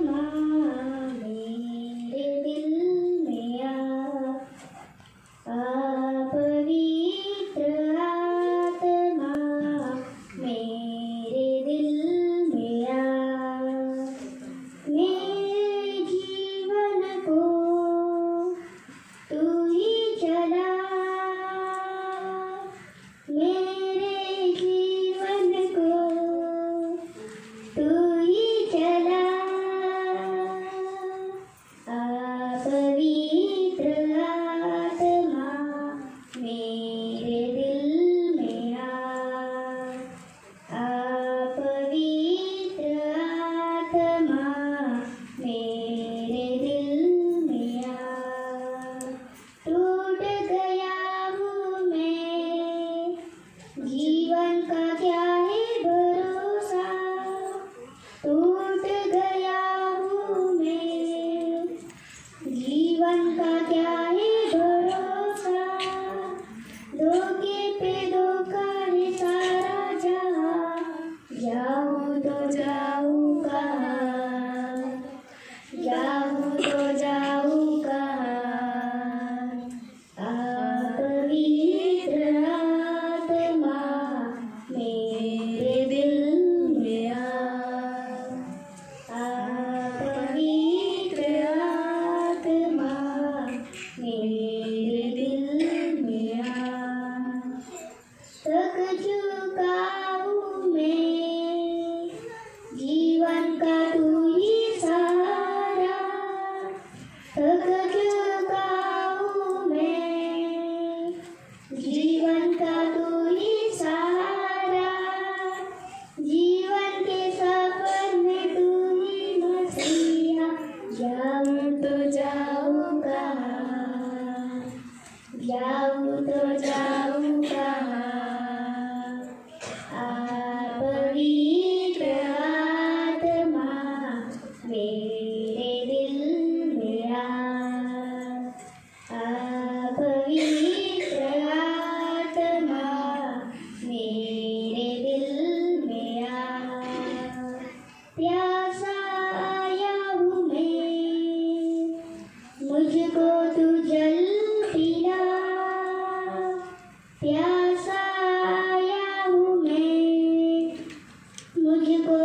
lá. Kavi jauh terjauh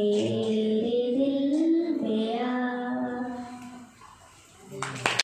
Amin.